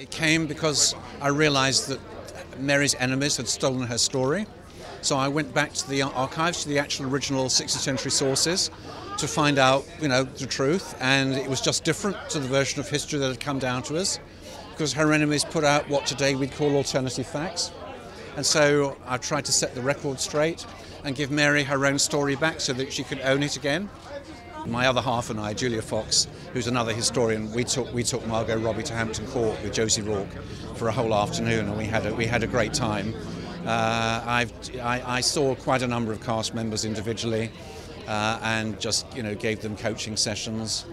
It came because I realised that Mary's enemies had stolen her story. So I went back to the archives, to the actual original 16th century sources, to find out, you know, the truth. And it was just different to the version of history that had come down to us, because her enemies put out what today we'd call alternative facts. And so I tried to set the record straight and give Mary her own story back so that she could own it again. My other half and I, Julia Fox, who's another historian, we took we took Margot Robbie to Hampton Court with Josie Rourke for a whole afternoon, and we had a, we had a great time. Uh, I've, I, I, saw quite a number of cast members individually, uh, and just you know gave them coaching sessions.